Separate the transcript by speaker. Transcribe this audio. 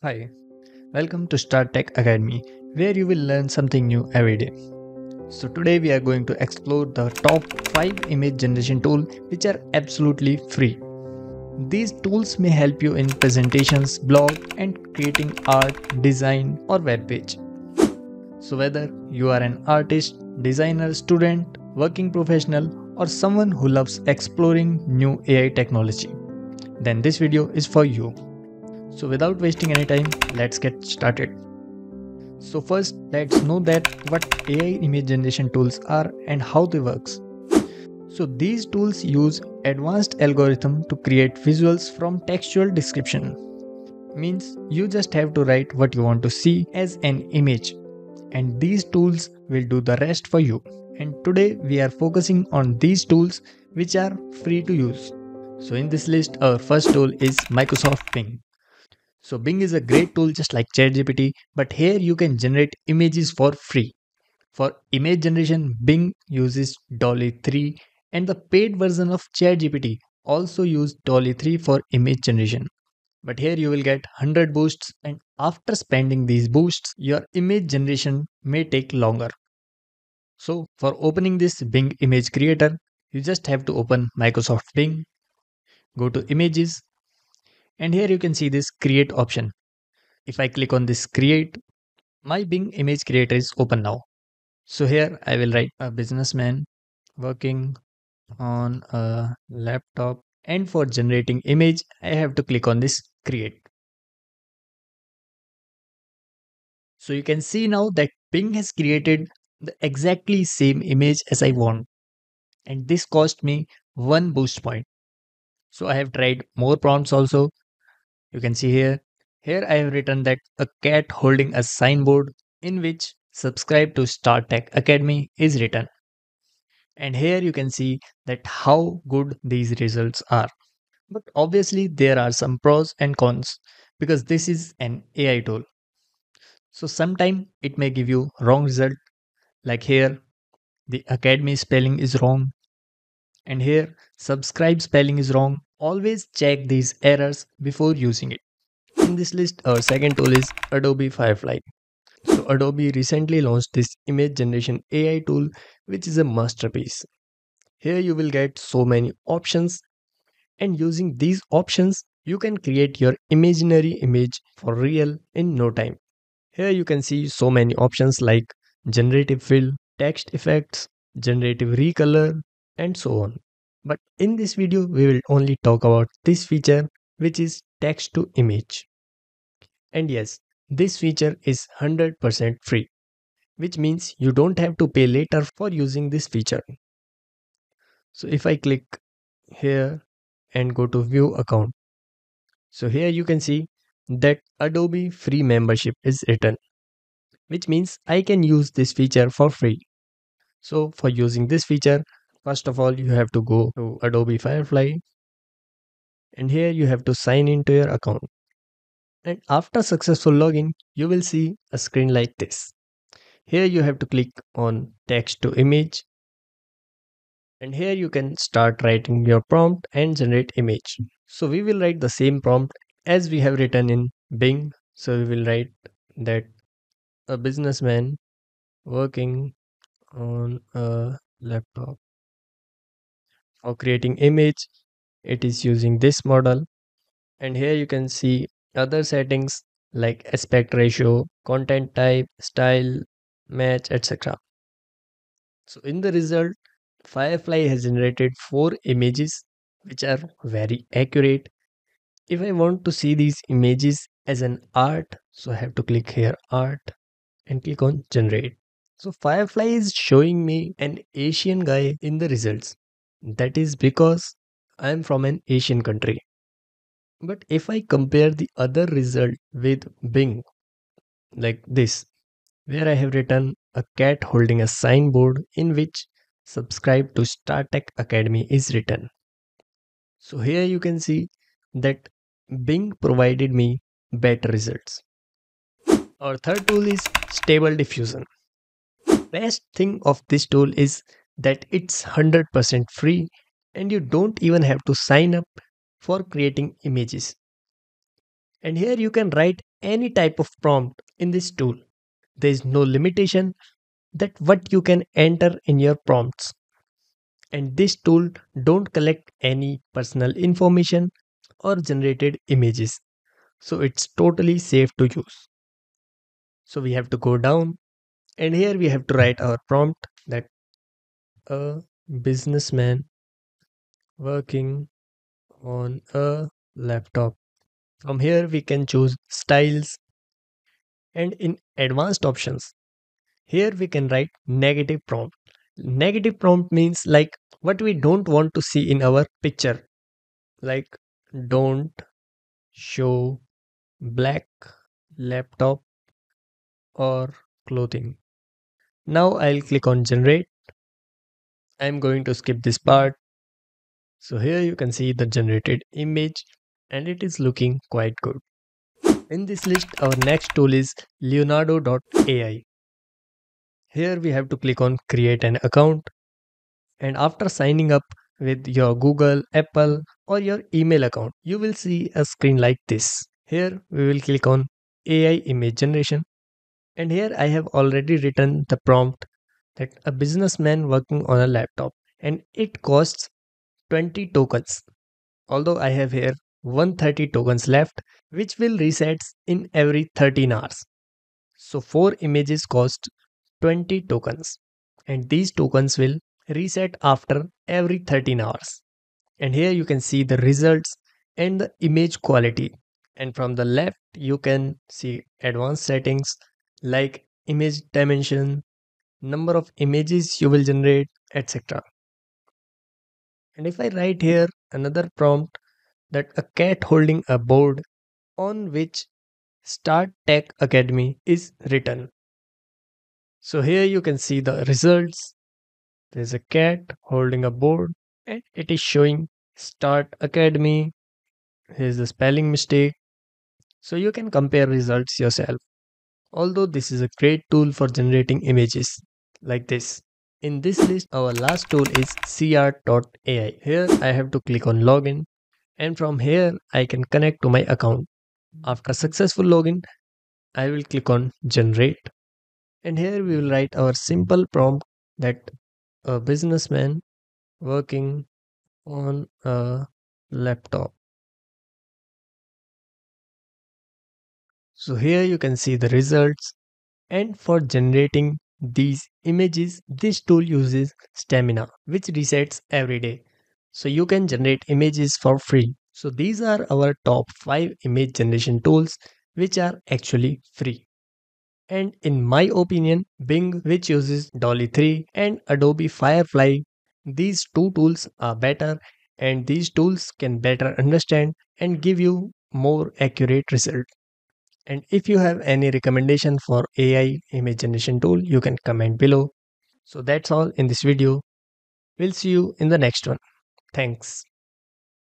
Speaker 1: Hi, welcome to Start Tech Academy, where you will learn something new every day. So today we are going to explore the top 5 image generation tools which are absolutely free. These tools may help you in presentations, blog and creating art, design or web page. So whether you are an artist, designer, student, working professional or someone who loves exploring new AI technology, then this video is for you. So without wasting any time, let's get started. So first, let's know that what AI image generation tools are and how they works. So these tools use advanced algorithm to create visuals from textual description. Means you just have to write what you want to see as an image and these tools will do the rest for you. And today we are focusing on these tools which are free to use. So in this list our first tool is Microsoft Bing. So Bing is a great tool just like ChatGPT, but here you can generate images for free. For image generation, Bing uses DALL-E 3 and the paid version of ChatGPT also use DALL-E 3 for image generation. But here you will get 100 boosts and after spending these boosts, your image generation may take longer. So for opening this Bing image creator, you just have to open Microsoft Bing, go to images and here you can see this create option. If I click on this create, my Bing image creator is open now. So here I will write a businessman working on a laptop and for generating image I have to click on this create. So you can see now that Bing has created the exactly same image as I want and this cost me one boost point. So I have tried more prompts also you can see here. Here I have written that a cat holding a signboard in which subscribe to Start-Tech Academy is written. And here you can see that how good these results are. But obviously there are some pros and cons because this is an AI tool. So sometime it may give you wrong result like here the academy spelling is wrong and here subscribe spelling is wrong Always check these errors before using it. In this list, our second tool is Adobe Firefly. So Adobe recently launched this image generation AI tool, which is a masterpiece. Here you will get so many options and using these options, you can create your imaginary image for real in no time. Here you can see so many options like generative fill, text effects, generative recolor, and so on. But in this video, we will only talk about this feature, which is text to image. And yes, this feature is 100% free, which means you don't have to pay later for using this feature. So if I click here and go to view account, so here you can see that Adobe free membership is written, which means I can use this feature for free. So for using this feature, First of all, you have to go to Adobe Firefly and here you have to sign into your account. And after successful login, you will see a screen like this. Here you have to click on text to image and here you can start writing your prompt and generate image. So we will write the same prompt as we have written in Bing. So we will write that a businessman working on a laptop for creating image. It is using this model. And here you can see other settings like aspect ratio content type style match etc so in the result firefly has generated four images which are very accurate. If i want to see these images as an art so i have to click here art and click on generate. So firefly is showing me an asian guy in the results that is because I am from an Asian country. But if I compare the other result with Bing, like this, where I have written a cat holding a signboard in which subscribe to Start-Tech Academy is written. So here you can see that Bing provided me better results. Our third tool is Stable Diffusion. Best thing of this tool is that it's 100% free and you don't even have to sign up for creating images. And here you can write any type of prompt in this tool. There is no limitation that what you can enter in your prompts. And this tool don't collect any personal information or generated images. So it's totally safe to use. So we have to go down and here we have to write our prompt that a businessman working on a laptop. From here we can choose styles and in advanced options here we can write negative prompt. Negative prompt means like what we don't want to see in our picture like don't show black laptop or clothing. Now I'll click on generate. I'm going to skip this part. So here you can see the generated image and it is looking quite good. In this list, our next tool is Leonardo.ai. Here we have to click on create an account and after signing up with your Google, Apple or your email account, you will see a screen like this. Here we will click on AI image generation and here I have already written the prompt that a businessman working on a laptop and it costs 20 tokens. Although I have here 130 tokens left which will reset in every 13 hours. So 4 images cost 20 tokens and these tokens will reset after every 13 hours. And here you can see the results and the image quality. And from the left you can see advanced settings like image dimension, number of images you will generate, etc. And if I write here another prompt that a cat holding a board on which Start Tech Academy is written. So here you can see the results. There's a cat holding a board and it is showing Start Academy. Here's the spelling mistake. So you can compare results yourself. Although this is a great tool for generating images like this. In this list, our last tool is SeaArt.ai. Here I have to click on login and from here I can connect to my account. After successful login, I will click on generate and here we will write our simple prompt that a businessman working on a laptop. So here you can see the results and for generating these images this tool uses stamina which resets every day. So you can generate images for free. So these are our top 5 image generation tools which are actually free. And in my opinion, Bing, which uses DALL-E 3 and Adobe Firefly, these two tools are better and these tools can better understand and give you more accurate result. And if you have any recommendation for AI image generation tool, you can comment below. So that's all in this video. We'll see you in the next one. Thanks.